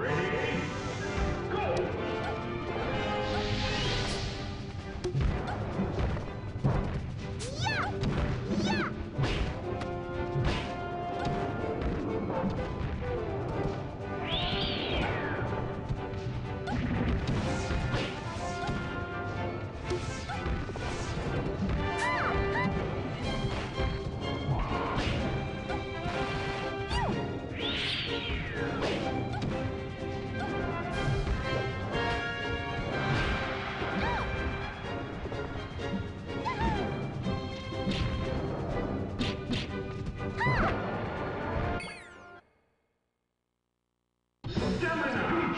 Ready?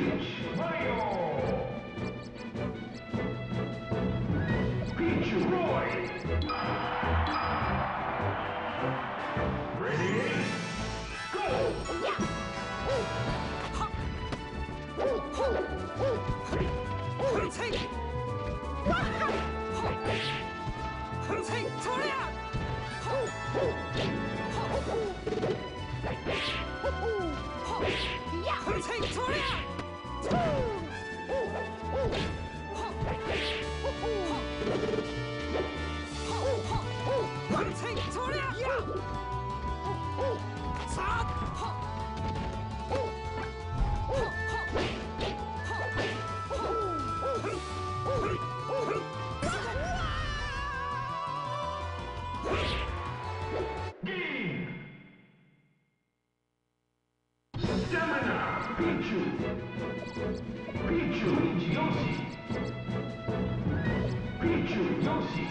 Peach! Mario! Roy! Ready? Go! Damn it! Pichu. Pichu Indionzi. Pichu Indionzi.